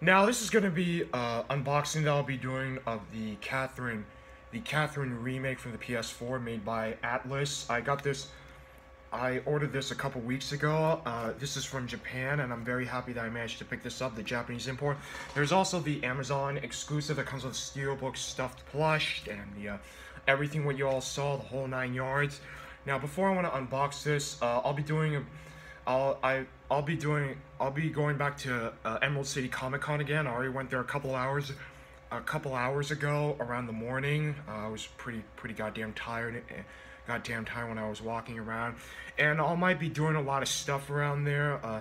Now this is gonna be uh, unboxing that I'll be doing of the Catherine, the Catherine remake from the PS4 made by Atlus. I got this, I ordered this a couple weeks ago. Uh, this is from Japan and I'm very happy that I managed to pick this up, the Japanese import. There's also the Amazon exclusive that comes with Steelbook stuffed plush and the uh, everything what you all saw, the whole nine yards. Now before I want to unbox this, uh, I'll be doing a I'll I I'll be doing I'll be going back to uh, Emerald City Comic Con again. I already went there a couple hours a couple hours ago around the morning. Uh, I was pretty pretty goddamn tired. Eh, goddamn tired when I was walking around, and I might be doing a lot of stuff around there. Uh,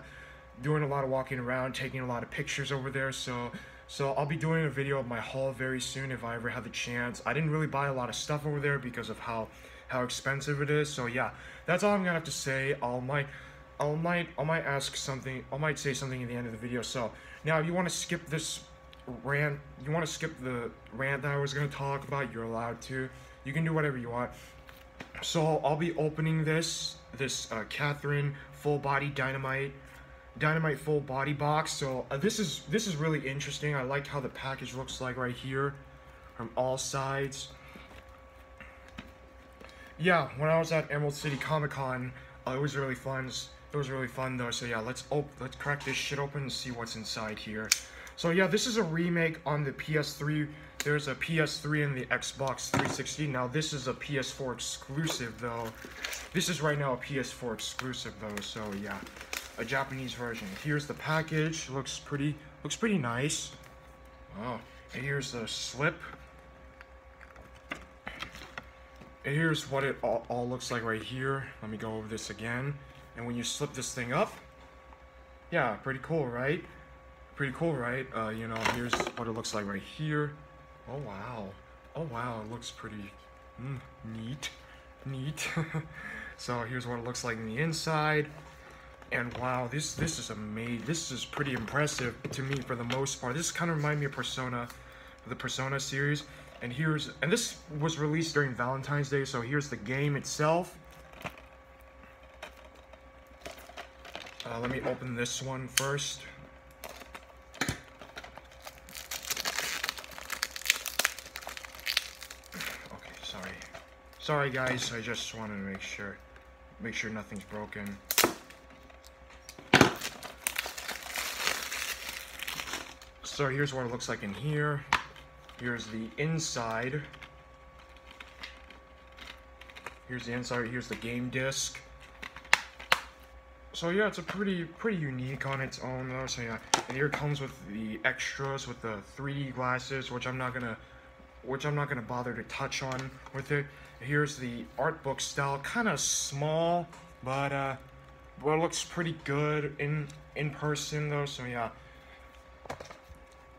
doing a lot of walking around, taking a lot of pictures over there. So. So I'll be doing a video of my haul very soon if I ever have the chance. I didn't really buy a lot of stuff over there because of how how expensive it is. So yeah, that's all I'm gonna have to say. I'll might I might I might ask something I might say something at the end of the video. So now if you want to skip this rant you want to skip the rant that I was gonna talk about, you're allowed to. You can do whatever you want. So I'll be opening this this uh, Catherine full body dynamite dynamite full body box. So uh, this is this is really interesting. I like how the package looks like right here from all sides. Yeah, when I was at Emerald City Comic Con, uh, it was really fun. It was really fun though, so yeah, let's op let's crack this shit open and see what's inside here. So yeah, this is a remake on the PS3. There's a PS3 and the Xbox 360. Now this is a PS4 exclusive though. This is right now a PS4 exclusive though, so yeah. A Japanese version. Here's the package. Looks pretty looks pretty nice. Oh, and here's the slip. And here's what it all, all looks like right here. Let me go over this again. And when you slip this thing up, yeah, pretty cool, right? Pretty cool, right? Uh, you know, here's what it looks like right here. Oh, wow. Oh, wow, it looks pretty mm, neat. Neat. so here's what it looks like in the inside. And wow, this this is amazing. This is pretty impressive to me for the most part. This kind of reminds me of Persona, the Persona series. And here's, and this was released during Valentine's Day, so here's the game itself. Uh, let me open this one first. Okay, sorry. Sorry guys, I just wanted to make sure make sure nothing's broken. So here's what it looks like in here. Here's the inside. Here's the inside, here's the game disc. So yeah, it's a pretty pretty unique on its own though. So yeah, and here it comes with the extras with the 3D glasses, which I'm not gonna, which I'm not gonna bother to touch on with it. Here's the art book style, kind of small, but uh, but it looks pretty good in in person though. So yeah.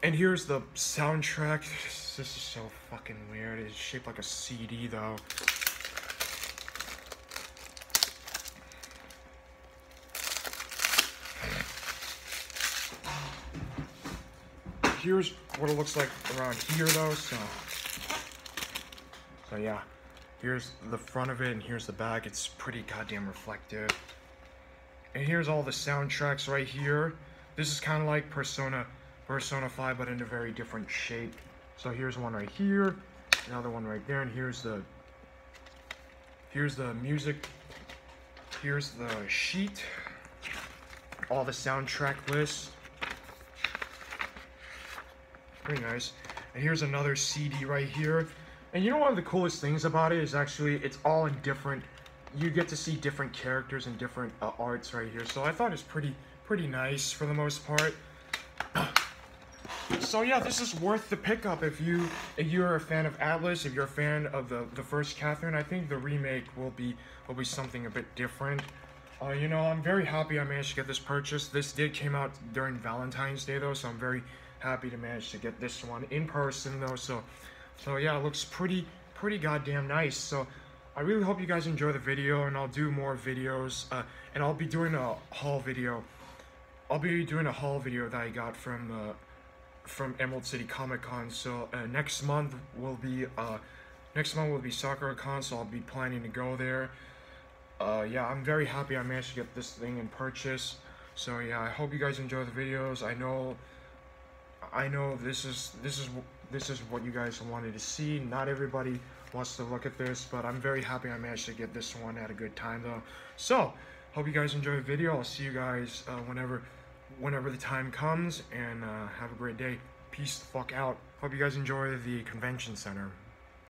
And here's the soundtrack. This is so fucking weird. It's shaped like a CD though. Here's what it looks like around here though, so. So yeah, here's the front of it and here's the back. It's pretty goddamn reflective. And here's all the soundtracks right here. This is kind of like Persona, Persona 5, but in a very different shape. So here's one right here, another one right there, and here's the, here's the music, here's the sheet, all the soundtrack lists. Pretty nice. And here's another CD right here. And you know one of the coolest things about it is actually it's all in different, you get to see different characters and different uh, arts right here. So I thought it's pretty, pretty nice for the most part. so yeah, this is worth the pickup if you if you're a fan of Atlus, if you're a fan of the the first Catherine. I think the remake will be will be something a bit different. Uh, you know, I'm very happy I managed to get this purchase. This did came out during Valentine's Day though, so I'm very happy to manage to get this one in person though. So, so yeah, it looks pretty, pretty goddamn nice. So I really hope you guys enjoy the video and I'll do more videos. Uh, and I'll be doing a haul video. I'll be doing a haul video that I got from uh, from Emerald City Comic Con. So uh, next month will be uh, next month will be Sakura Con. So I'll be planning to go there. Uh, yeah, I'm very happy I managed to get this thing in purchase. So yeah, I hope you guys enjoy the videos. I know I know this is this is this is what you guys wanted to see. Not everybody wants to look at this, but I'm very happy I managed to get this one at a good time though. So, hope you guys enjoy the video. I'll see you guys uh, whenever whenever the time comes, and uh, have a great day. Peace the fuck out. Hope you guys enjoy the convention center.